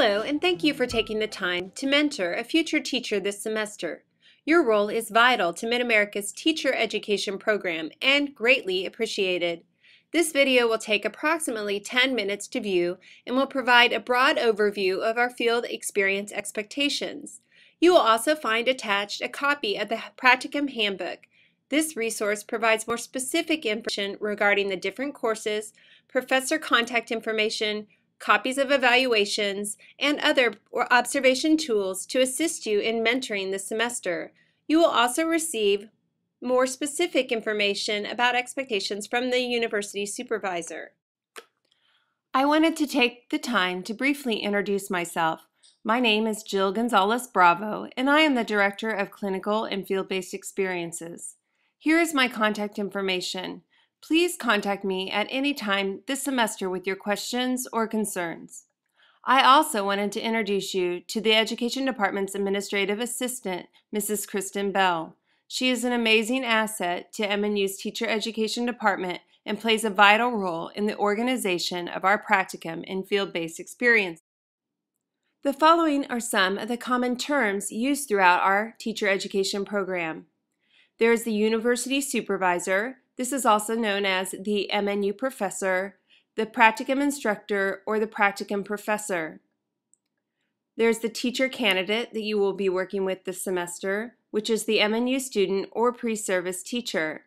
Hello, and thank you for taking the time to mentor a future teacher this semester. Your role is vital to Mid-America's teacher education program and greatly appreciated. This video will take approximately 10 minutes to view and will provide a broad overview of our field experience expectations. You will also find attached a copy of the Practicum Handbook. This resource provides more specific information regarding the different courses, professor contact information, copies of evaluations, and other observation tools to assist you in mentoring this semester. You will also receive more specific information about expectations from the university supervisor. I wanted to take the time to briefly introduce myself. My name is Jill Gonzalez Bravo, and I am the Director of Clinical and Field-Based Experiences. Here is my contact information. Please contact me at any time this semester with your questions or concerns. I also wanted to introduce you to the Education Department's Administrative Assistant, Mrs. Kristen Bell. She is an amazing asset to MNU's Teacher Education Department and plays a vital role in the organization of our practicum and field-based experience. The following are some of the common terms used throughout our teacher education program. There is the university supervisor, this is also known as the MNU professor, the practicum instructor, or the practicum professor. There's the teacher candidate that you will be working with this semester, which is the MNU student or pre-service teacher.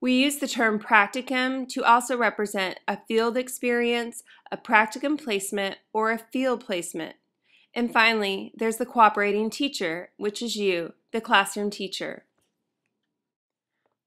We use the term practicum to also represent a field experience, a practicum placement, or a field placement. And finally, there's the cooperating teacher, which is you, the classroom teacher.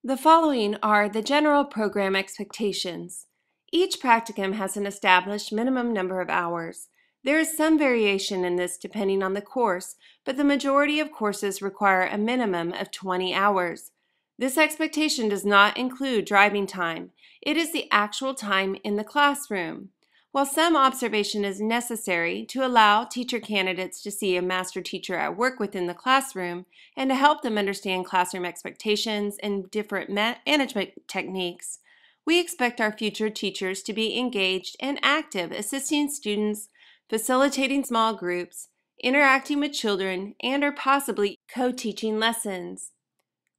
The following are the general program expectations. Each practicum has an established minimum number of hours. There is some variation in this depending on the course, but the majority of courses require a minimum of 20 hours. This expectation does not include driving time. It is the actual time in the classroom. While some observation is necessary to allow teacher candidates to see a master teacher at work within the classroom and to help them understand classroom expectations and different management techniques, we expect our future teachers to be engaged and active assisting students, facilitating small groups, interacting with children, and or possibly co-teaching lessons.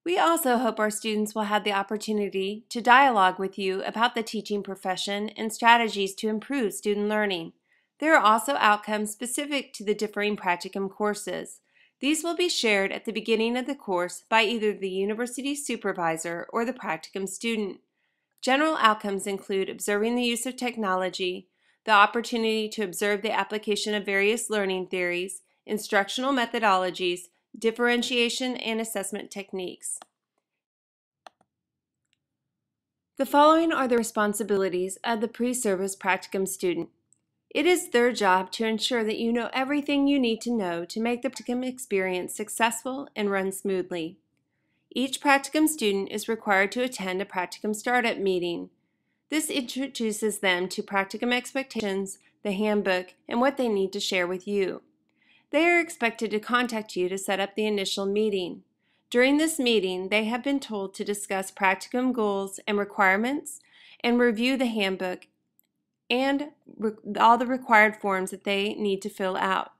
We also hope our students will have the opportunity to dialogue with you about the teaching profession and strategies to improve student learning. There are also outcomes specific to the differing practicum courses. These will be shared at the beginning of the course by either the university supervisor or the practicum student. General outcomes include observing the use of technology, the opportunity to observe the application of various learning theories, instructional methodologies, differentiation and assessment techniques. The following are the responsibilities of the pre-service practicum student. It is their job to ensure that you know everything you need to know to make the practicum experience successful and run smoothly. Each practicum student is required to attend a practicum startup meeting. This introduces them to practicum expectations, the handbook, and what they need to share with you. They are expected to contact you to set up the initial meeting. During this meeting, they have been told to discuss practicum goals and requirements and review the handbook and all the required forms that they need to fill out.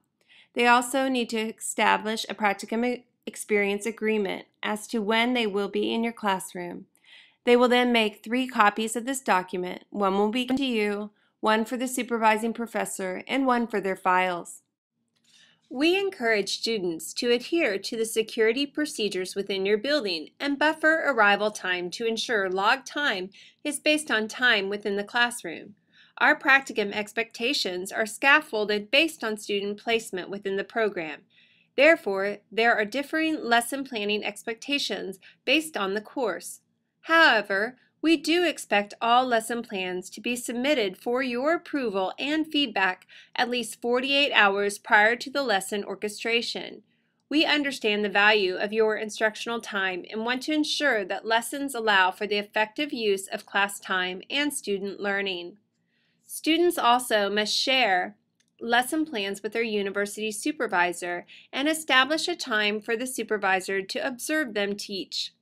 They also need to establish a practicum experience agreement as to when they will be in your classroom. They will then make three copies of this document. One will be to you, one for the supervising professor, and one for their files. We encourage students to adhere to the security procedures within your building and buffer arrival time to ensure log time is based on time within the classroom. Our practicum expectations are scaffolded based on student placement within the program. Therefore, there are differing lesson planning expectations based on the course. However, we do expect all lesson plans to be submitted for your approval and feedback at least 48 hours prior to the lesson orchestration. We understand the value of your instructional time and want to ensure that lessons allow for the effective use of class time and student learning. Students also must share lesson plans with their university supervisor and establish a time for the supervisor to observe them teach.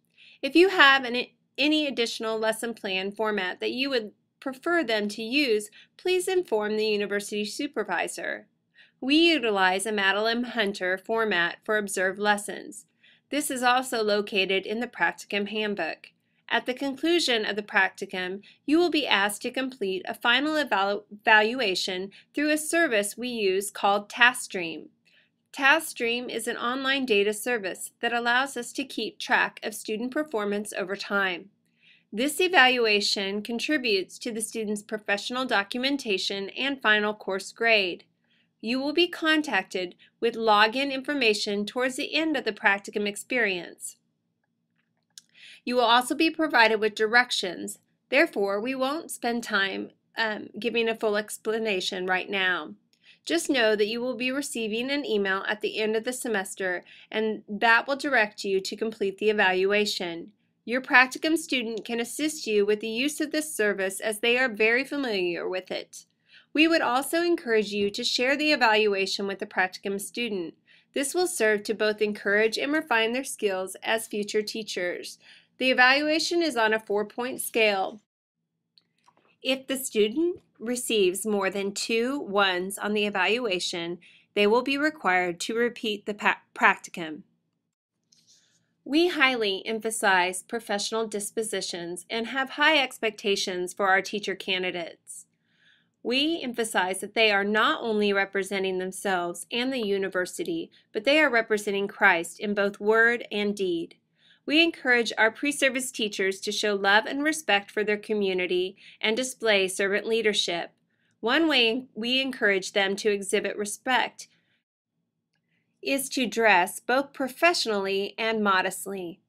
If you have an any additional lesson plan format that you would prefer them to use, please inform the university supervisor. We utilize a Madeline Hunter format for observed lessons. This is also located in the Practicum Handbook. At the conclusion of the practicum, you will be asked to complete a final evalu evaluation through a service we use called TaskStream. TaskStream is an online data service that allows us to keep track of student performance over time. This evaluation contributes to the student's professional documentation and final course grade. You will be contacted with login information towards the end of the practicum experience. You will also be provided with directions. Therefore, we won't spend time um, giving a full explanation right now. Just know that you will be receiving an email at the end of the semester and that will direct you to complete the evaluation. Your practicum student can assist you with the use of this service as they are very familiar with it. We would also encourage you to share the evaluation with the practicum student. This will serve to both encourage and refine their skills as future teachers. The evaluation is on a four-point scale. If the student receives more than two ones on the evaluation, they will be required to repeat the practicum. We highly emphasize professional dispositions and have high expectations for our teacher candidates. We emphasize that they are not only representing themselves and the university, but they are representing Christ in both word and deed. We encourage our pre-service teachers to show love and respect for their community and display servant leadership. One way we encourage them to exhibit respect is to dress both professionally and modestly.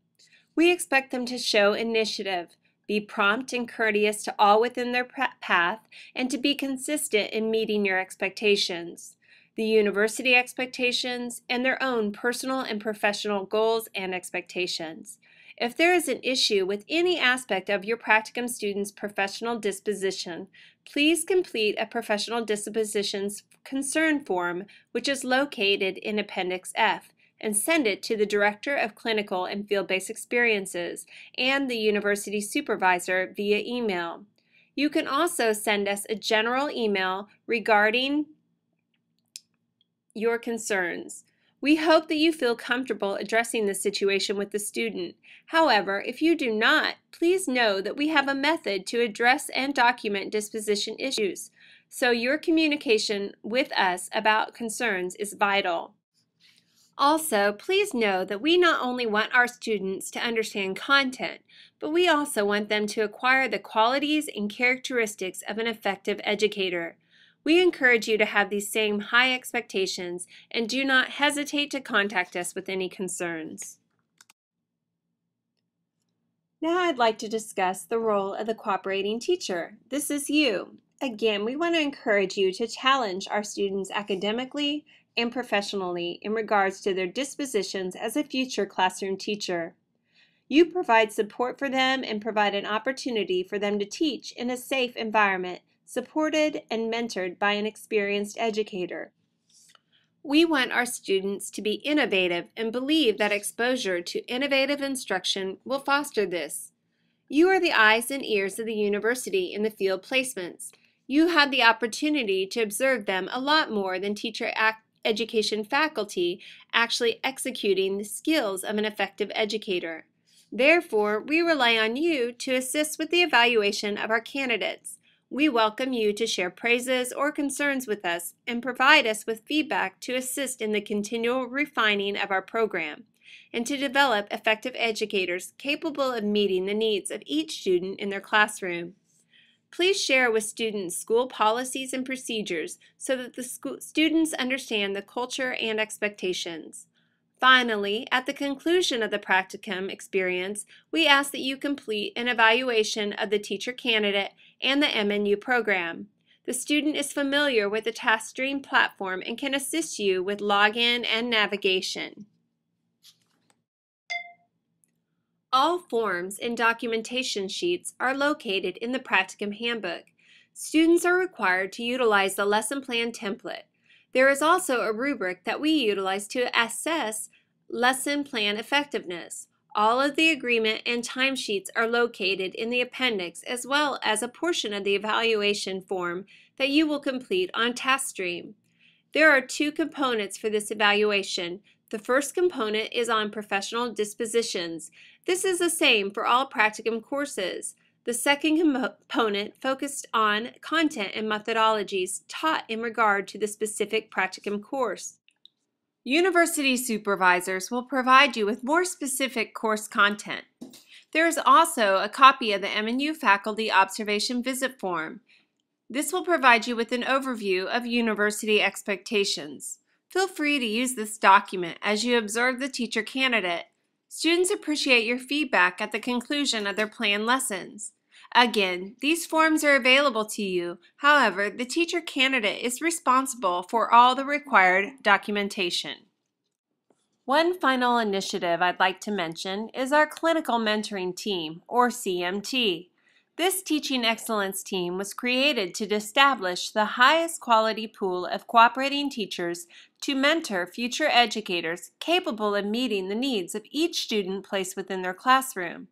We expect them to show initiative, be prompt and courteous to all within their path, and to be consistent in meeting your expectations the university expectations, and their own personal and professional goals and expectations. If there is an issue with any aspect of your practicum student's professional disposition, please complete a professional dispositions concern form which is located in Appendix F and send it to the Director of Clinical and Field-Based Experiences and the university supervisor via email. You can also send us a general email regarding your concerns. We hope that you feel comfortable addressing this situation with the student. However, if you do not, please know that we have a method to address and document disposition issues, so your communication with us about concerns is vital. Also, please know that we not only want our students to understand content, but we also want them to acquire the qualities and characteristics of an effective educator. We encourage you to have these same high expectations and do not hesitate to contact us with any concerns. Now I'd like to discuss the role of the cooperating teacher. This is you. Again, we want to encourage you to challenge our students academically and professionally in regards to their dispositions as a future classroom teacher. You provide support for them and provide an opportunity for them to teach in a safe environment supported and mentored by an experienced educator. We want our students to be innovative and believe that exposure to innovative instruction will foster this. You are the eyes and ears of the university in the field placements. You have the opportunity to observe them a lot more than teacher education faculty actually executing the skills of an effective educator. Therefore, we rely on you to assist with the evaluation of our candidates. We welcome you to share praises or concerns with us and provide us with feedback to assist in the continual refining of our program and to develop effective educators capable of meeting the needs of each student in their classroom. Please share with students school policies and procedures so that the students understand the culture and expectations. Finally, at the conclusion of the practicum experience, we ask that you complete an evaluation of the teacher candidate and the MNU program. The student is familiar with the TaskStream platform and can assist you with login and navigation. All forms and documentation sheets are located in the Practicum Handbook. Students are required to utilize the lesson plan template. There is also a rubric that we utilize to assess lesson plan effectiveness. All of the agreement and timesheets are located in the appendix as well as a portion of the evaluation form that you will complete on TaskStream. There are two components for this evaluation. The first component is on professional dispositions. This is the same for all practicum courses. The second component focused on content and methodologies taught in regard to the specific practicum course. University supervisors will provide you with more specific course content. There is also a copy of the MNU Faculty Observation Visit Form. This will provide you with an overview of university expectations. Feel free to use this document as you observe the teacher candidate. Students appreciate your feedback at the conclusion of their planned lessons. Again, these forms are available to you. However, the teacher candidate is responsible for all the required documentation. One final initiative I'd like to mention is our Clinical Mentoring Team, or CMT. This teaching excellence team was created to establish the highest quality pool of cooperating teachers to mentor future educators capable of meeting the needs of each student placed within their classroom.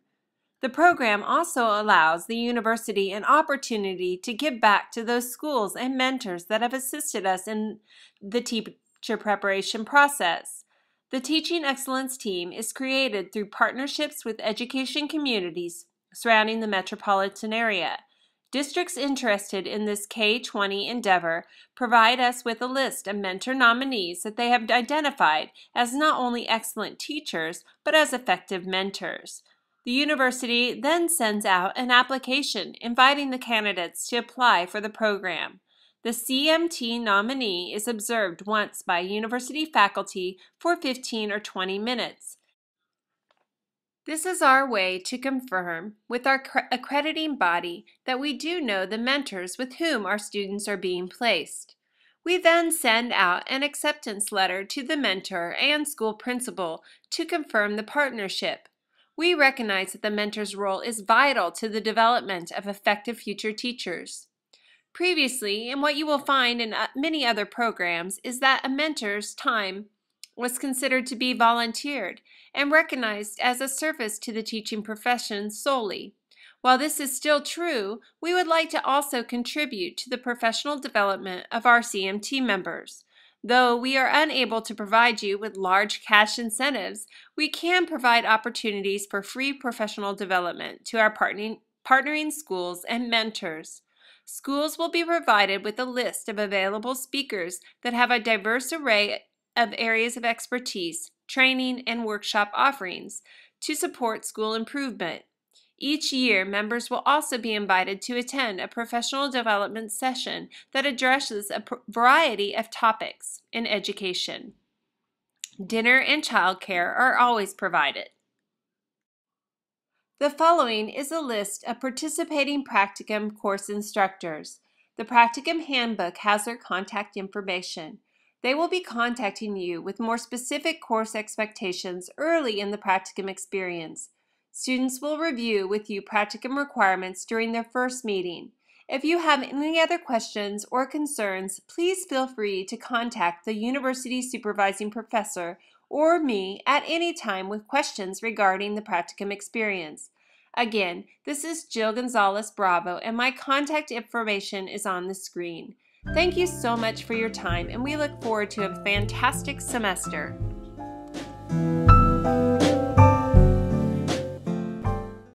The program also allows the university an opportunity to give back to those schools and mentors that have assisted us in the teacher preparation process. The Teaching Excellence Team is created through partnerships with education communities surrounding the metropolitan area. Districts interested in this K-20 endeavor provide us with a list of mentor nominees that they have identified as not only excellent teachers, but as effective mentors. The university then sends out an application inviting the candidates to apply for the program. The CMT nominee is observed once by university faculty for 15 or 20 minutes. This is our way to confirm with our accrediting body that we do know the mentors with whom our students are being placed. We then send out an acceptance letter to the mentor and school principal to confirm the partnership. We recognize that the mentor's role is vital to the development of effective future teachers. Previously, and what you will find in uh, many other programs, is that a mentor's time was considered to be volunteered and recognized as a service to the teaching profession solely. While this is still true, we would like to also contribute to the professional development of our CMT members. Though we are unable to provide you with large cash incentives, we can provide opportunities for free professional development to our partnering, partnering schools and mentors. Schools will be provided with a list of available speakers that have a diverse array of areas of expertise, training, and workshop offerings to support school improvement. Each year, members will also be invited to attend a professional development session that addresses a variety of topics in education. Dinner and childcare are always provided. The following is a list of participating practicum course instructors. The practicum handbook has their contact information. They will be contacting you with more specific course expectations early in the practicum experience. Students will review with you practicum requirements during their first meeting. If you have any other questions or concerns, please feel free to contact the university supervising professor or me at any time with questions regarding the practicum experience. Again, this is Jill Gonzalez Bravo and my contact information is on the screen. Thank you so much for your time and we look forward to a fantastic semester.